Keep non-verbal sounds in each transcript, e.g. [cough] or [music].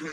Hey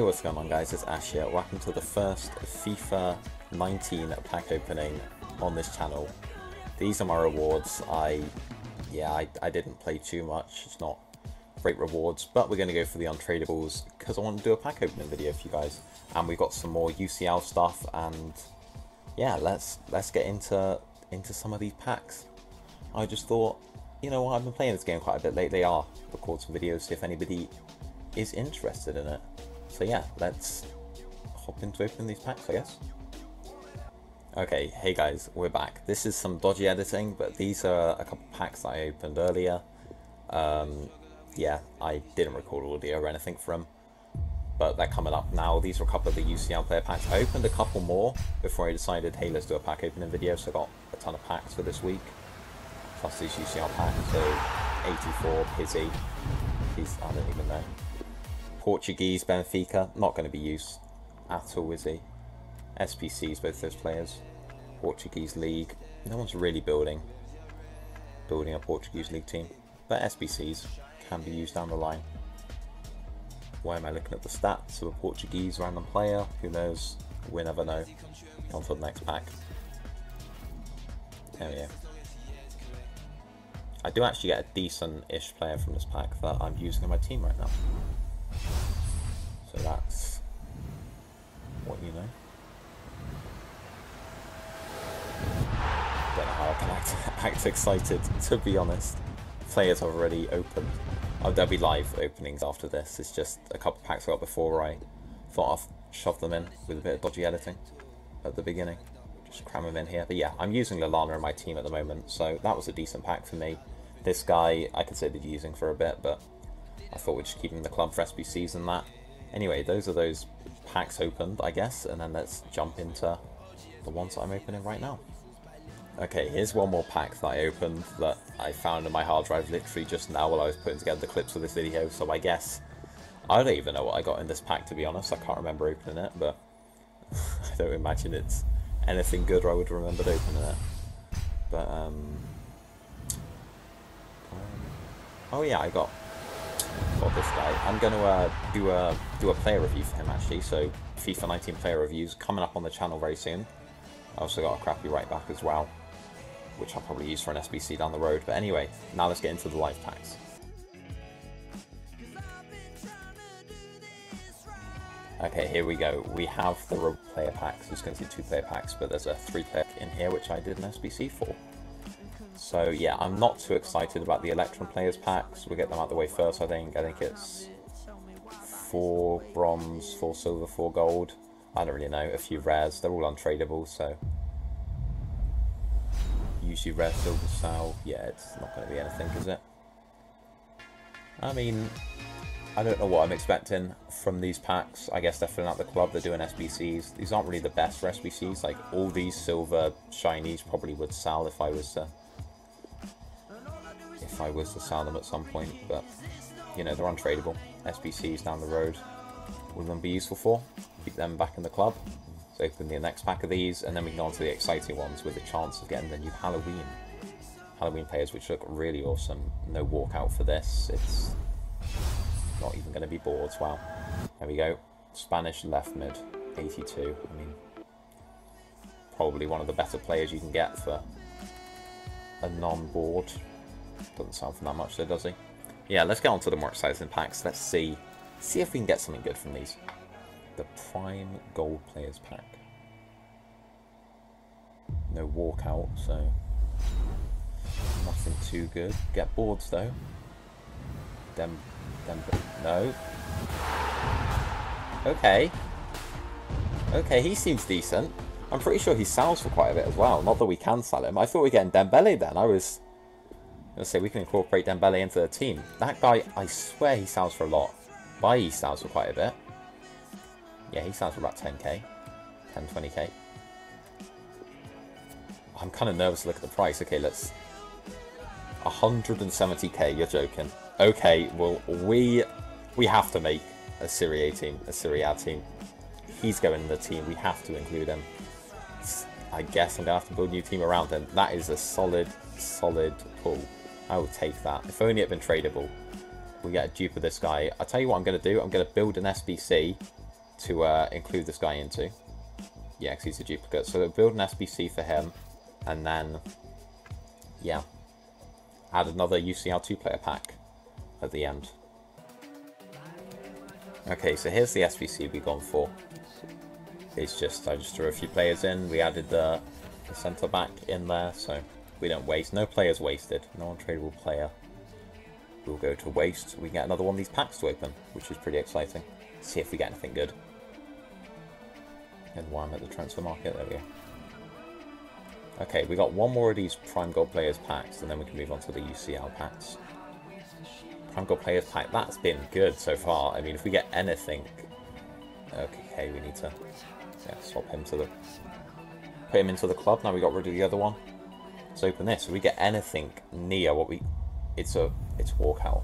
what's going on guys, it's Ash here. Welcome to the first FIFA 19 pack opening on this channel. These are my rewards. I, yeah, I, I didn't play too much. It's not great rewards, but we're going to go for the untradables because I want to do a pack opening video for you guys. And we've got some more UCL stuff and yeah, let's let's get into into some of these packs. I just thought, you know what, I've been playing this game quite a bit lately. I'll record some videos, see if anybody is interested in it. So yeah, let's hop into opening these packs, I guess. Okay, hey guys, we're back. This is some dodgy editing, but these are a couple packs I opened earlier. Um, yeah, I didn't record audio or anything from but they're coming up now. These are a couple of the UCL player packs. I opened a couple more before I decided, hey, let's do a pack opening video, so I got a ton of packs for this week. Plus these UCL packs, so 84, Pizzi, he's, I don't even know. Portuguese, Benfica, not going to be used at all, is he? SBCs, both those players. Portuguese League, no one's really building, building a Portuguese League team, but SBCs can be used down the line. Why am I looking at the stats of a Portuguese random player? Who knows? We never know. On for the next pack. There. I do actually get a decent-ish player from this pack that I'm using in my team right now. So that's what you know. Don't know how I can act, [laughs] act excited, to be honest. Players have already opened. Oh, there'll be live openings after this. It's just a couple packs I got before I thought I'd shove them in with a bit of dodgy editing at the beginning. Just cram them in here. But yeah, I'm using Lallana in my team at the moment, so that was a decent pack for me. This guy I considered using for a bit, but I thought we'd just keep him in the club for SBCs and that. Anyway, those are those packs opened, I guess, and then let's jump into the ones that I'm opening right now. Okay, here's one more pack that I opened that I found in my hard drive literally just now while I was putting together the clips for this video, so I guess I don't even know what I got in this pack to be honest, I can't remember opening it, but [laughs] I don't imagine it's anything good or I would remember opening it. But, um, um, oh yeah, I got, got this guy. I'm going to uh, do, a, do a player review for him actually, so FIFA 19 player reviews coming up on the channel very soon. I also got a crappy right back as well which I'll probably use for an SBC down the road. But anyway, now let's get into the life packs. Okay, here we go. We have the rogue player packs. There's going to be two player packs, but there's a three player in here, which I did an SBC for. So yeah, I'm not too excited about the Electrum players packs. We'll get them out the way first, I think. I think it's four bronze, four silver, four gold. I don't really know. A few rares. They're all untradeable, so usually rare silver sal. Yeah, it's not going to be anything, is it? I mean, I don't know what I'm expecting from these packs. I guess they're filling out the club, they're doing SBCs. These aren't really the best for SBCs. Like, all these silver shinies probably would sell if I was to... If I was to sell them at some point, but, you know, they're untradeable. SBCs down the road. Would them be useful for? Keep them back in the club open the next pack of these, and then we can go on to the exciting ones with the chance of getting the new Halloween Halloween players, which look really awesome. No walkout for this. It's not even going to be boards. Wow. There we go. Spanish left mid, 82. I mean, probably one of the better players you can get for a non-board. Doesn't sound for that much though, does he? Yeah, let's get on to the more exciting packs. Let's see, see if we can get something good from these the Prime Gold Players Pack. No walkout, so nothing too good. Get boards though. Dem, dem, no. Okay. Okay, he seems decent. I'm pretty sure he sells for quite a bit as well. Not that we can sell him. I thought we were getting Dembele then. I was to say we can incorporate Dembele into the team. That guy, I swear he sells for a lot. Why he sells for quite a bit. Yeah, he sells for about 10k. 10, 20k. I'm kind of nervous to look at the price. Okay, let's... 170k, you're joking. Okay, well, we we have to make a Serie A team, a Serie A team. He's going in the team, we have to include him. I guess I'm going to have to build a new team around him. That is a solid, solid pull. I will take that. If only it had been tradable. We get a dupe of this guy. I'll tell you what I'm going to do. I'm going to build an SBC to uh, include this guy into. Yeah, because he's a duplicate. So build an SBC for him. And then, yeah, add another UCL two-player pack at the end. Okay, so here's the SBC we've gone for. It's just, I just threw a few players in. We added the, the centre back in there, so we don't waste. No players wasted. No untradeable player will go to waste. We get another one of these packs to open, which is pretty exciting. See if we get anything good. And one at the transfer market. There we go. Okay, we got one more of these Prime Gold Players packs, and then we can move on to the UCL packs. Prime Gold Players pack, that's been good so far. I mean, if we get anything... Okay, we need to yeah, swap him to the... Put him into the club, now we got rid of the other one. Let's open this. If we get anything near what we... It's a... It's walkout.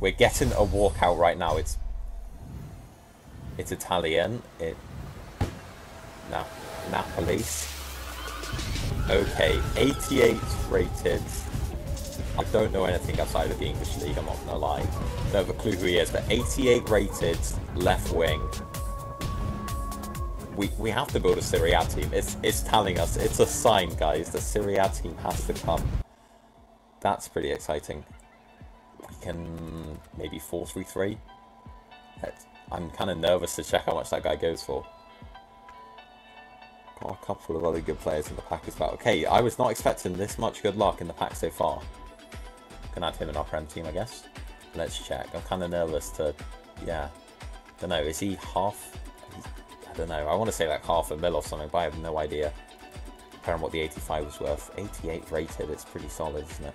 We're getting a walkout right now. It's... It's Italian. It... Now, Napoli. Okay, 88 rated. I don't know anything outside of the English league, I'm not gonna lie. Don't have a clue who he is, but 88 rated left wing. We, we have to build a Serie A team. It's, it's telling us, it's a sign, guys. The Serie A team has to come. That's pretty exciting. We can maybe 4-3-3. I'm kind of nervous to check how much that guy goes for. A couple of other good players in the pack as well. Okay, I was not expecting this much good luck in the pack so far. Gonna add him in our prem team, I guess. Let's check. I'm kind of nervous to, yeah. Don't know. Is he half? I don't know. I want to say like half a mil or something, but I have no idea. Comparing what the 85 was worth. 88 rated. It's pretty solid, isn't it?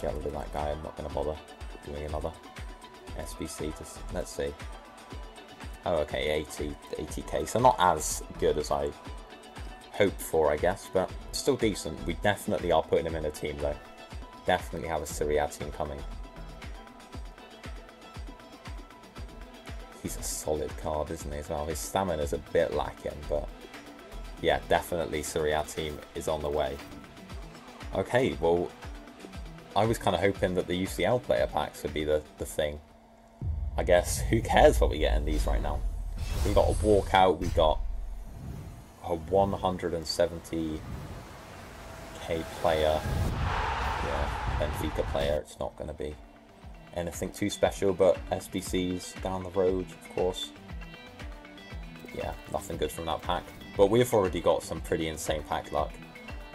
Get rid of that guy. I'm not gonna bother doing another SBC. Just let's see. Oh, okay, 80, 80k. So not as good as I hoped for, I guess, but still decent. We definitely are putting him in a team, though. Definitely have a Serie A team coming. He's a solid card, isn't he, as well? His stamina's a bit lacking, but yeah, definitely Serie A team is on the way. Okay, well, I was kind of hoping that the UCL player packs would be the, the thing. I guess who cares what we get in these right now? We got a walkout, we got a 170k player. Yeah, Benfica player. It's not going to be anything too special, but SBCs down the road, of course. Yeah, nothing good from that pack. But we've already got some pretty insane pack luck.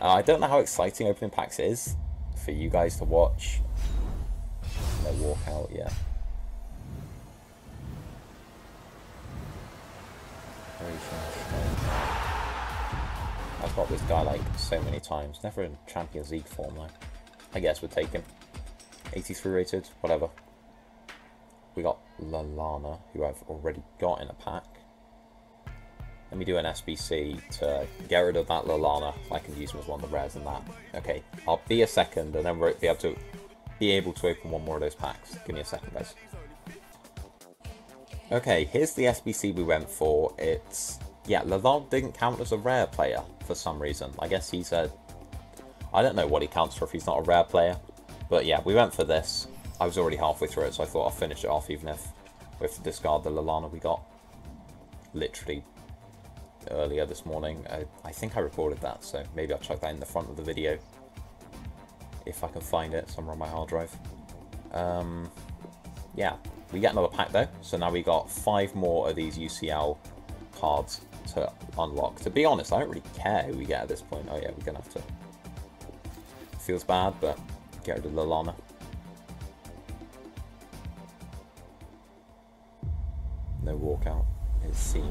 Uh, I don't know how exciting opening packs is for you guys to watch. No walkout, yeah. I've got this guy like so many times. Never in Champions League form though. I guess we'll take him. 83 rated, whatever. We got Lallana, who I've already got in a pack. Let me do an SBC to get rid of that Lallana. I can use him as one of the rares in that. Okay, I'll be a second and then we'll be able to be able to open one more of those packs. Give me a second, guys. Okay, here's the SBC we went for. It's... Yeah, Lallana didn't count as a rare player for some reason. I guess he's a... I don't know what he counts for if he's not a rare player. But yeah, we went for this. I was already halfway through it, so I thought I'll finish it off even if we have to discard the Lallana we got literally earlier this morning. I, I think I recorded that, so maybe I'll chuck that in the front of the video if I can find it somewhere on my hard drive. Um, yeah, we get another pack though, so now we got five more of these UCL cards to unlock. To be honest, I don't really care who we get at this point. Oh yeah, we're gonna have to. Feels bad, but get rid of Lallana. No walkout. It seemed.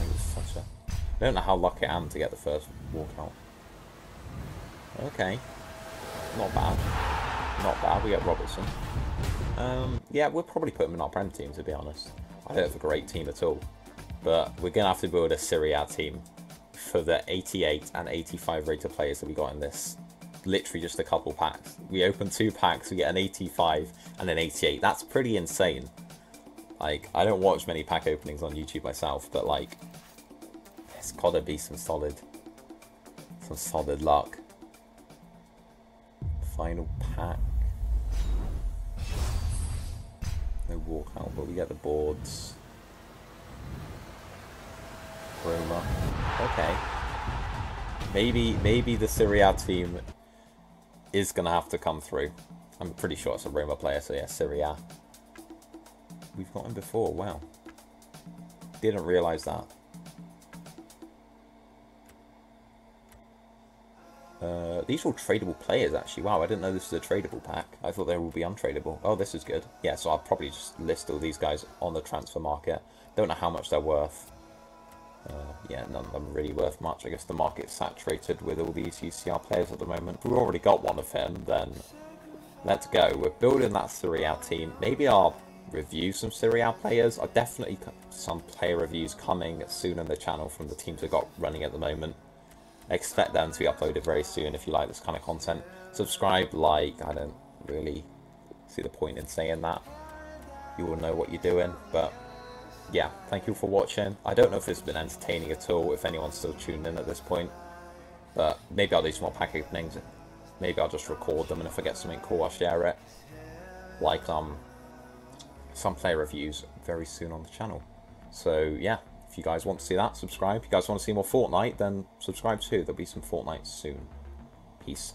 It was such a. I don't know how lucky I am to get the first walkout. Okay, not bad. Not bad. We get Robertson. Um, yeah, we'll probably put him in our Prem team, to be honest. I don't have a great team at all. But we're going to have to build a Serie A team for the 88 and 85 rated players that we got in this. Literally just a couple packs. We open two packs, we get an 85 and an 88. That's pretty insane. Like, I don't watch many pack openings on YouTube myself, but like, it's gotta be some solid, some solid luck. Final pack. No walkout, but we get the boards. Roma. Okay. Maybe maybe the Serie A team is gonna have to come through. I'm pretty sure it's a Roma player, so yeah, Serie A. We've got him before, wow. Didn't realise that. Uh, these are all tradable players, actually. Wow, I didn't know this was a tradable pack. I thought they would be untradeable. Oh, this is good. Yeah, so I'll probably just list all these guys on the transfer market. Don't know how much they're worth. Uh, yeah, none of them really worth much. I guess the market's saturated with all these UCL players at the moment. We've already got one of him, then let's go. We're building that Serie A team. Maybe I'll review some Serie A players. I definitely some player reviews coming soon on the channel from the teams I've got running at the moment. Expect them to be uploaded very soon if you like this kind of content. Subscribe, like, I don't really see the point in saying that. You will know what you're doing, but yeah, thank you for watching. I don't know if it's been entertaining at all, if anyone's still tuned in at this point. But maybe I'll do some more pack openings. Maybe I'll just record them, and if I get something cool, I'll share it. Like um, some player reviews very soon on the channel. So yeah, if you guys want to see that, subscribe. If you guys want to see more Fortnite, then subscribe too. There'll be some Fortnite soon. Peace.